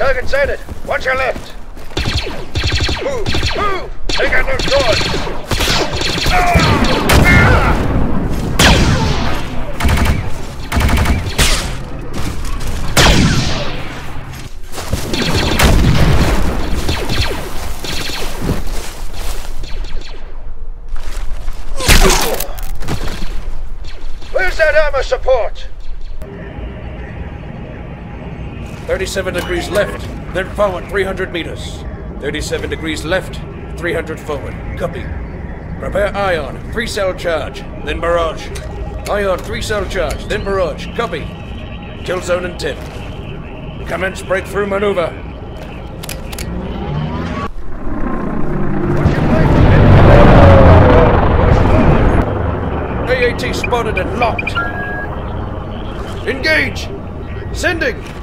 Target sighted. Watch your left. Move! Move! Take out those doors! Where's that armor support? 37 degrees left, then forward 300 meters. 37 degrees left, 300 forward. Copy. Prepare ion, three cell charge, then barrage. Ion, three cell charge, then barrage. Copy. Kill zone in 10. Commence breakthrough maneuver. AAT spotted and locked. Engage! Sending!